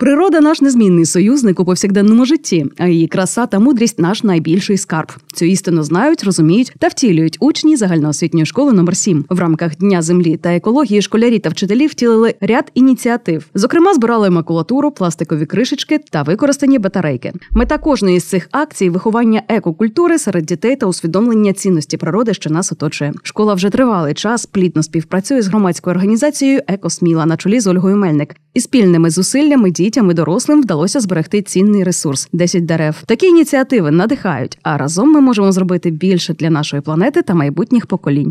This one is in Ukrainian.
Природа наш незмінний союзник у повсякденному житті, а її краса та мудрість наш найбільший скарб. Цю істину знають, розуміють та втілюють учні загальноосвітньої школи номер 7 В рамках дня землі та екології школярі та вчителі втілили ряд ініціатив. Зокрема, збирали макулатуру, пластикові кришечки та використані батарейки. Мета кожної з цих акцій виховання екокультури серед дітей та усвідомлення цінності природи, що нас оточує. Школа вже тривалий час плідно співпрацює з громадською організацією Екосміла на чолі з Ольгою Мельник. І спільними зусиллями дітям і дорослим вдалося зберегти цінний ресурс 10 дерев. Такі ініціативи надихають, а разом ми можемо зробити більше для нашої планети та майбутніх поколінь.